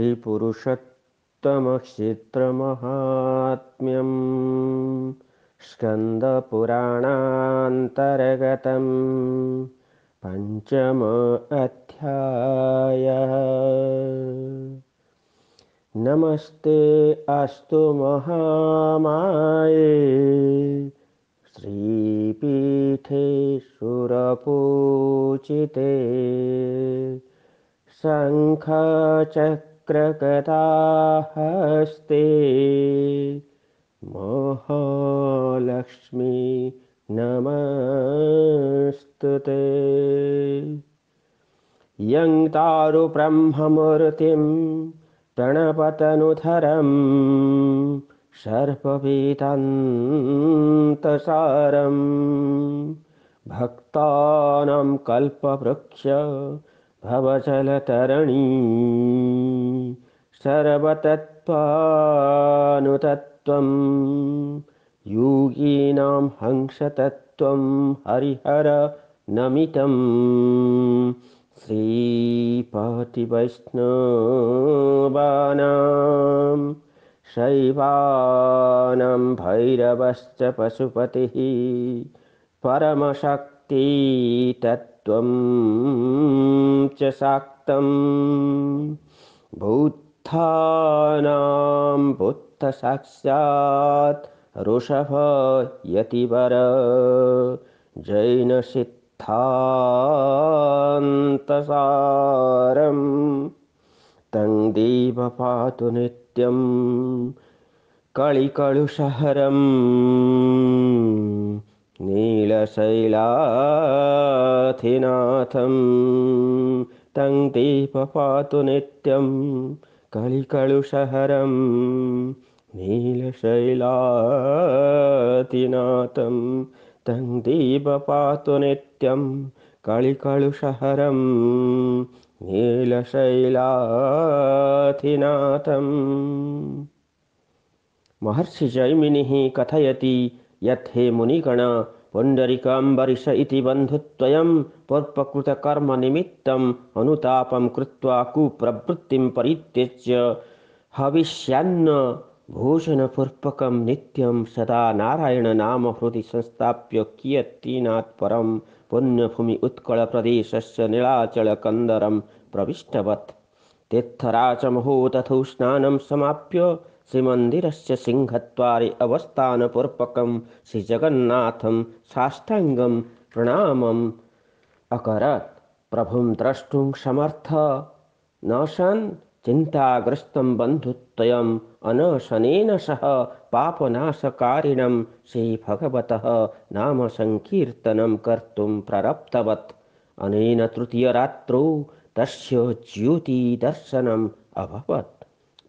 श्रीपुरुषोत्तमक्षेत्रमहात्म्यं स्कन्दपुराणान्तर्गतं पञ्चम अध्यायः। नमस्ते अस्तु महामाये श्रीपीठे सुरपूजिते शङ्खचक्रगदाहस्ते महालक्ष्मी नमस्तु ते यं तारुब्रह्ममूर्तिं प्रणपतनुधरं सर्ववेदान्तसारं भक्तानां कल्पवृक्ष भवजलतरणी सर्वतत्त्वानुतत्त्वं योगीनां हंसतत्त्वं हरिहर नमितं श्रीपतिवैष्णवानां शैवानां भैरवश्च पशुपतिः परमशक्ति तत्त्वं च शाक्तं बुद्धानां बुद्धसाक्षात् ऋषभ यतिवर। जैनसिद्धान्तसारं तं देव पातु नित्यं कळिकलुषहरम् नीलशैलाधिनाथं तं देव पातु नित्यं कलिकलुषहरं नीलशैलातिनाथं तं दीपपातु नित्यं कलिकलुषहरं नीलशैला महर्षिजैमिनिः कथयति यत् हे मुनिगण पुण्डरिकाम्बरिष इति बन्धुत्वयं पूर्वकृतकर्मनिमित्तम् अनुतापं कृत्वा कुप्रवृत्तिं परित्यज्य हविष्यान्न भोजनपूर्वकं नित्यं सदा नारायणनाम हृदि संस्थाप्य कियत्तीनात् परं पुण्यभूमि उत्कलप्रदेशस्य नीलाचलकन्दरं प्रविष्टवत्. तीर्थराजमहो तथौ स्नानं समाप्य श्रीमन्दिरस्य सिंहद्वारे अवस्थानपूर्वकं श्रीजगन्नाथं साष्टाङ्गं प्रणामम् अकरोत्। प्रभुं द्रष्टुं समर्थ। न सन् चिन्ताग्रस्तं बन्धुत्वयम् अनशनेन सह पापनाशकारिणं श्रीभगवतः नाम सङ्कीर्तनं कर्तुं प्ररप्तवत्। अनेन तृतीयरात्रौ तस्य ज्योतिदर्शनम् अभवत्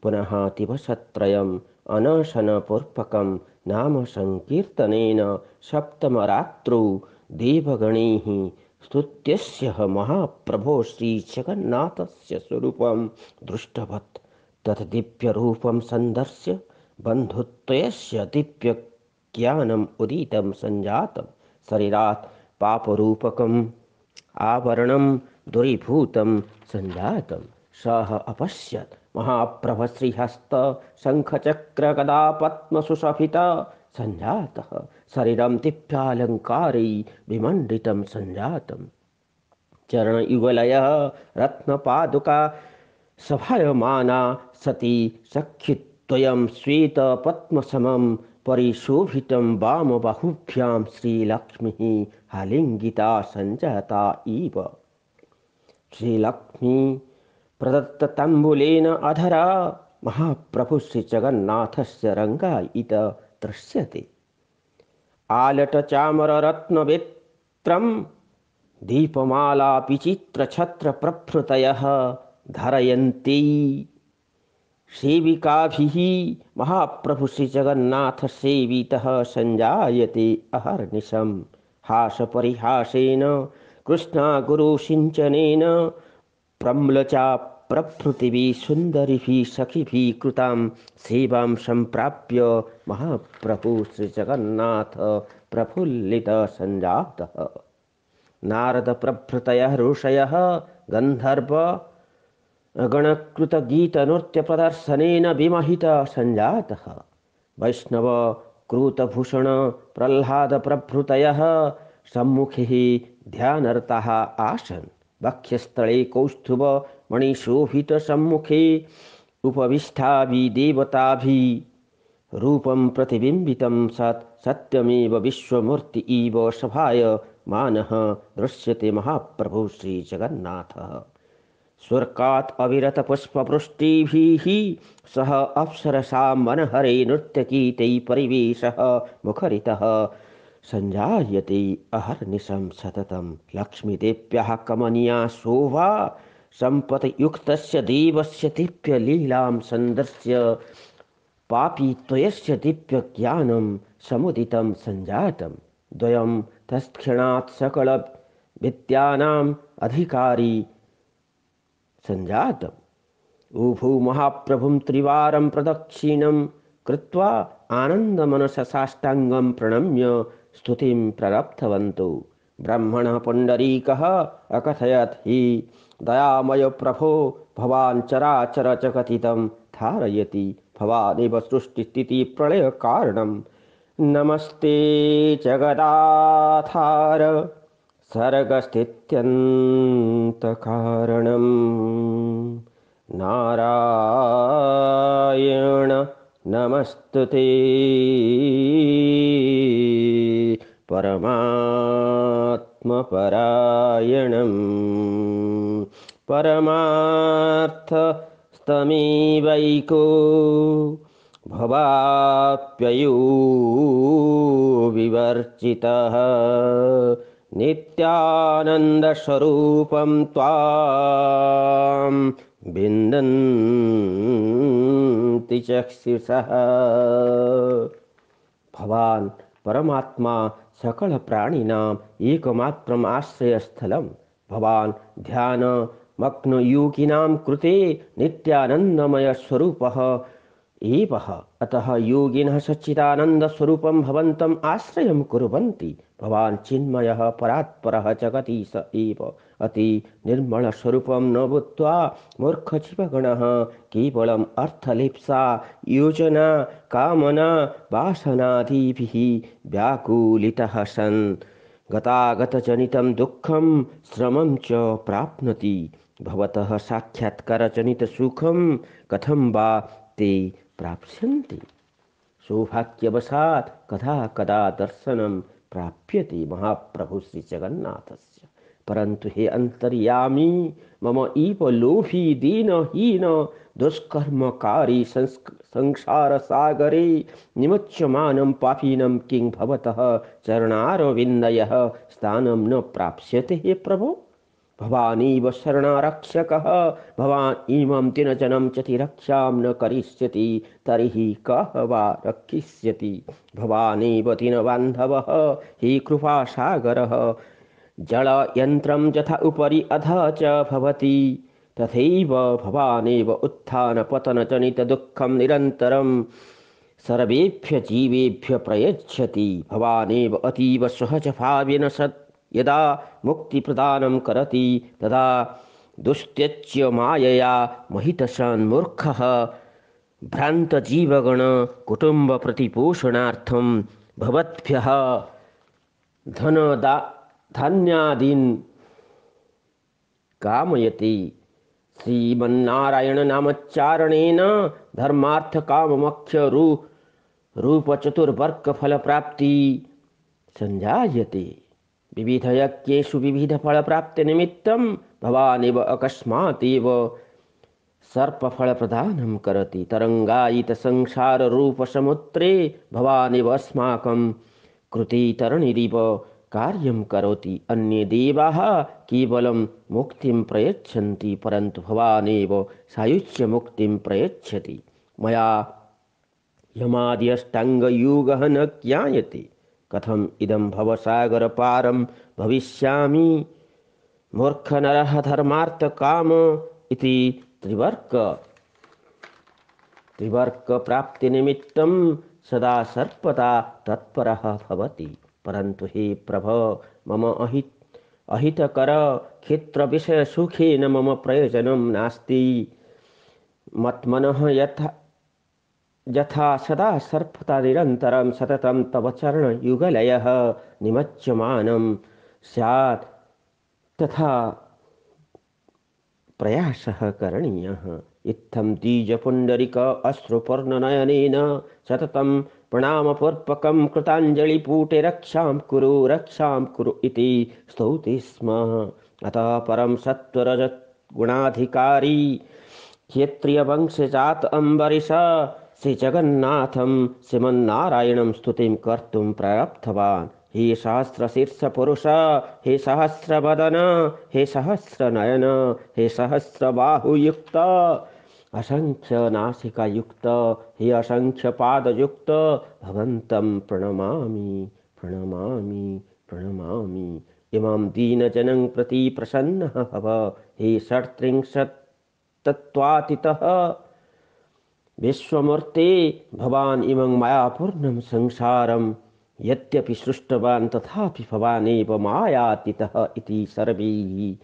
पुनः दिवसत्रयम् अनशनपूर्वकं नाम सङ्कीर्तनेन सप्तमरात्रौ देवगणैः स्तुत्यस्य महाप्रभो श्रीजगन्नाथस्य स्वरूपं दृष्टवत्। तत् दिव्यरूपं सन्दर्श्य बन्धुत्वयस्य दिव्यज्ञानम् उदितं सञ्जातं शरीरात् पापरूपकम् आवरणं दूरीभूतं सञ्जातं सः अपश्यत्। शङ्खचक्रगदा पद्मसुशोभित सञ्जातः। शरीरं दिव्यालङ्कारै विमण्डितं सञ्जातं चरणयुगलयः रत्नपादुका सभायमाना सती सखिद्वयं श्वेतपद्मसमं परिशोभितं वामबाहुभ्यां श्रीलक्ष्मीः आलिङ्गिता सञ्जाता इव। श्रीलक्ष्मी प्रदत्तताम्बूलेन अधरा। महाप्रभु श्रीजगन्नाथस्य रङ्गायित दृश्यते। आलटचामररत्नवेत्रं दीपमाला विचित्रछत्रप्रभृतयः धरयन्ती। सेविकाभिः महाप्रभु श्रीजगन्नाथसेवितः सञ्जायते अहर्निशं हासपरिहासेन, कृष्णागुरुसिञ्चनेन, प्रम्लचा प्रभृतिभिः सुन्दरिभिः सखिभिः कृतां सेवां सम्प्राप्य महाप्रभु श्रीजगन्नाथ प्रफुल्लितसञ्जातः नारदप्रभृतयः ऋषयः गन्धर्व गणकृतगीतनृत्यप्रदर्शनेन विमहितसञ्जातः वैष्णवकृतभूषण प्रह्लादप्रभृतयः सम्मुखे ध्यानरताः आसन्। वक्षस्थले कौस्तुभ मणिशोभितसम्मुखे उपविष्टाभिदेवताभिः रूपं प्रतिबिम्बितं सत् सत्यमेव विश्वमूर्ति इव सभाय मानः दृश्यते महाप्रभु श्रीजगन्नाथः। स्वर्गात् अविरतपुष्पवृष्टिभिः सह अप्सरसा मनहरे नृत्यगीतैः परिवेशः मुखरितः। सञ्जायते अहर्निशं सततं लक्ष्मीदेव्याः कमनीया शोभा। सम्पत्युक्तस्य देवस्य दिव्यलीलां सन्दर्श्य पापी त्वयस्य दिव्यज्ञानं समुदितं सञ्जातं। द्वयं तत्क्षणात् सकलविद्यानाम् अधिकारी सञ्जातम्। उभौ त्रिवारं प्रदक्षिणं कृत्वा आनन्दमनससाष्टाङ्गं प्रणम्य स्तुतिं प्ररब्धवन्तौ ब्रह्मणः पुण्डरीकः अकथयत् हि दयामय प्रभो भवान् चराचरजगतितं धारयति। भवानेव सृष्टिस्थितिप्रलयकारणं नमस्ते जगदाधार सर्गस्थित्यन्तकारणं नारायण नमस्तु ते परमात्मपरायणं परमार्थस्तमेवैको भवाप्ययो विवर्जितः नित्यानन्दस्वरूपं त्वां विन्दन्ति चक्षुषः भवान् परमात्मा सकलप्राणिनाम् भवान ध्यान मग्न योगिनाम कृते नित्यानन्दमयस्वरूपः। एव अतः योगिनः सच्चिदानन्दस्वरूपं भवन्तम् आश्रयं कुर्वन्ति। भवान् चिन्मयः, परात्परः जगति स एव। अति निर्मलस्वरूपं न भूत्वा मूर्खजीवगणः केवलम् अर्थलिप्सा, योजना, कामना, वासनादिभिः व्याकुलितः सन्। गतागतजनितं दुःखं श्रमं च प्राप्नोति। भवतः साक्षात्कारजनितसुखं कथं वा ते प्राप्स्यन्ति। सौभाग्यवशात् कदा कदा दर्शनं प्राप्यते महाप्रभु श्रीजगन्नाथस्य परन्तु हे अन्तर्यामी, मम इव लोभी दीनहीन दुष्कर्मकारी संसारसागरे निमज्यमानं पापीनं किं भवतः चरणारविन्दयः स्थानं न प्राप्स्यते हे प्रभो। भवानीव शरणारक्षकः। भवान् इमं चति चतिरक्षां न करिष्यति, तर्हि कः वा रक्षिष्यति? भवानेव दिनबान्धवः हि कृपासागरः। जलयन्त्रं यथा उपरि अधः च भवति। तथैव भवानेव उत्थानपतनजनितदुःखं निरन्तरं सर्वेभ्य जीवेभ्य प्रयच्छति। भवानेव अतीव सहजभावेन सत् यदा मुक्तिप्रदानं करोति, तदा दुस्त्यज्य मायया महितसन्मूर्खः भ्रान्तजीवगण कुटुम्बप्रतिपोषणार्थं भवद्भ्यः। धनदा धान्यादीन् कामयति। श्रीमन्नारायणनामोच्चारणेन धर्मार्थकाममख्यरू, रूपचतुर्वर्गफलप्राप्ति सञ्जायते। विविधयज्ञेषु विविधफलप्राप्तिनिमित्तं भवानेव अकस्मातेव सर्पफलप्रदानं करोति। तरङ्गायितसंसाररूपसमुद्रे भवानेव अस्माकं कृतितरणिरिव कार्यं करोति। अन्ये देवाः केवलं मुक्तिं प्रयच्छन्ति परन्तु भवानेव सायुज्यमुक्तिं प्रयच्छति। मया यमादि अष्टाङ्गयोगः न ज्ञायते कथम् इदं भवसागरपारं भविष्यामि मूर्खनरः धर्मार्थकाम इति त्रिवर्ग त्रिवर्गप्राप्तिनिमित्तं सदा सर्वदा तत्पर भवति। परन्तु हे प्रभ, मम अहि अहितकर, क्षेत्रविषयसुखेन मम प्रयोजनं नास्ति। मत्मनः यथा यथा सदा सर्पता निरन्तरं सततं तव चरणयुगलयः निमज्यमानं स्यात् तथा प्रयासः करणीयः। इत्थं द्विजपुण्डरिक अश्रुपर्णनयनेन सततं प्रणामपूर्वकं कृताञ्जलिपूटे रक्षां कुरु रक्षां कुरु इति स्तौति स्म। अतः परं सत्त्वरजगुणाधिकारी, क्षेत्रीयवंशजात् अम्बरीश श्रीजगन्नाथं श्रीमन्नारायणं स्तुतिं कर्तुं प्रारब्धवान् हे सहस्रशीर्षपुरुष, हे सहस्रवदन, हे सहस्रनयन, हे सहस्रबाहुयुक्त। असङ्ख्यनासिकायुक्त हे असंख्य असङ्ख्यपादयुक्त भवन्तं प्रणमामि प्रणमामि प्रणमामि। इमां दीनजनं प्रति प्रसन्नः भव हे षट्त्रिंशत्तत्त्वातितः विश्वमूर्ते भवान् इमं मायापूर्णं संसारं, यद्यपि सृष्टवान् तथापि भवानेव मायातीतः इति सर्वैः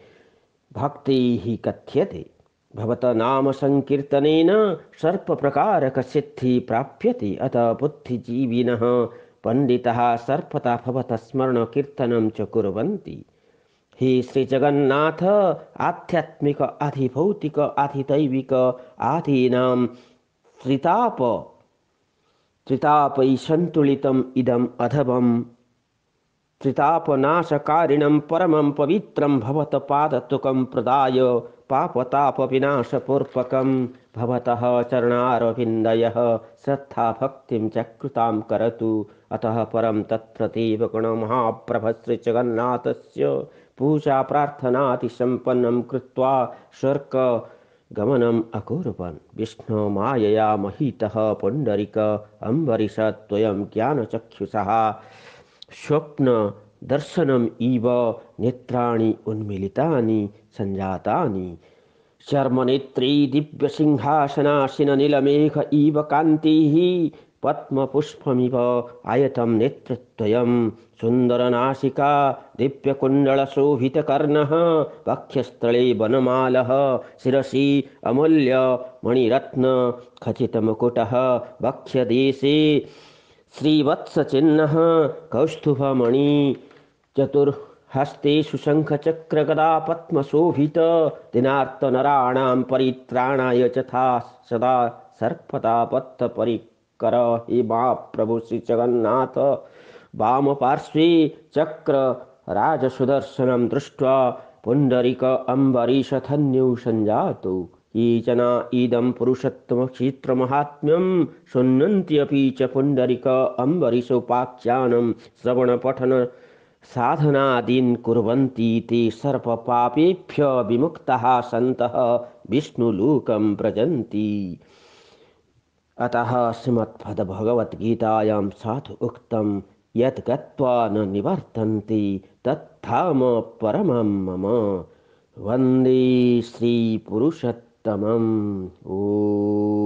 भक्तैः कथ्यते। भवत नाम सङ्कीर्तनेन सर्पप्रकारकसिद्धिः प्राप्यते अतः बुद्धिजीविनः, पण्डितः सर्पता भवतः स्मरणकीर्तनं च कुर्वन्ति। हे श्रीजगन्नाथ, आध्यात्मिक आधिभौतिक आधिदैविक आदीनां त्रिताप। त्रितापै सन्तुलितम् इदम् अधवं त्रितापनाशकारिणं परमं पवित्रं भवत पादतुकं प्रदाय पापतापविनाशपूर्वकं भवतः चरणारविन्दयः श्रद्धाभक्तिं च कृतां करतु। अतः परं तत्प्रतीव गुणमहाप्रभश्रीजगन्नाथस्य पूजाप्रार्थनातिसम्पन्नं कृत्वा स्वर्ग गमनम् अकुर्वन्। विष्णुमायया महितः पुण्डरिक अम्बरीषद्वयं ज्ञानचक्षुषः। स्वप्नदर्शनम् इव नेत्राणि उन्मिलितानि, सञ्जातानि। चर्मनेत्री दिव्यसिंहासनाशिननीलमेघ इव कान्तिः। पद्मपुष्पमिव आयतं नेत्रद्वयं सुन्दरनासिका दिव्यकुण्डलशोभितकर्णः वक्षस्थले वनमालः शिरसि अमूल्यमणिरत्न खचितमुकुटः, वक्ष्यदेशे श्रीवत्सचिह्नः, कौस्तुभमणि, चतुर्हस्तेषु शङ्खचक्रगदा पद्मशोभित, दिनार्तनराणां परित्राणाय तथा सदा सर्पदा पत्तपरि कर हे मा प्रभु श्री जगन्नाथ। वामपार्श्वे चक्र राजसुदर्शनं दृष्ट्वा पुण्डरिक अम्बरीशधन्यौ सञ्जातौ ये जना इदं पुरुषोत्तमक्षेत्रमाहात्म्यं शृण्वन्त्यपि च पुण्डरिक अम्बरीशोपाख्यानं श्रवणपठन साधनादीन् कुर्वन्ति ते सर्वपापेभ्य विमुक्ताः सन्तः। विष्णुलोकं व्रजन्ति अतः श्रीमद्भगवद्गीतायां साधु उक्तं यत् गत्वा न निवर्तन्ति तत्धाम परमं मम। वन्दे श्रीपुरुषोत्तमम्। ओ